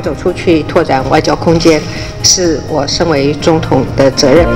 走出去拓展外交空间是我身为总统的责任。